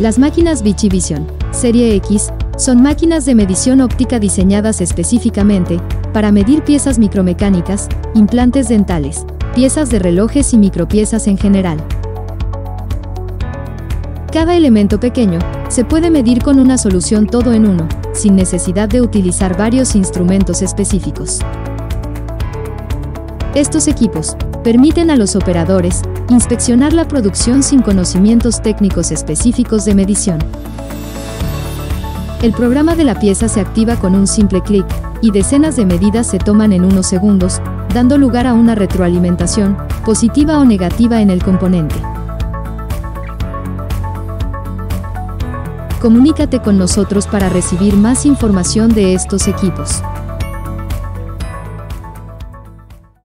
Las máquinas Vichy Vision, Serie X, son máquinas de medición óptica diseñadas específicamente para medir piezas micromecánicas, implantes dentales, piezas de relojes y micropiezas en general. Cada elemento pequeño se puede medir con una solución todo en uno, sin necesidad de utilizar varios instrumentos específicos. Estos equipos permiten a los operadores inspeccionar la producción sin conocimientos técnicos específicos de medición. El programa de la pieza se activa con un simple clic, y decenas de medidas se toman en unos segundos, dando lugar a una retroalimentación, positiva o negativa en el componente. Comunícate con nosotros para recibir más información de estos equipos.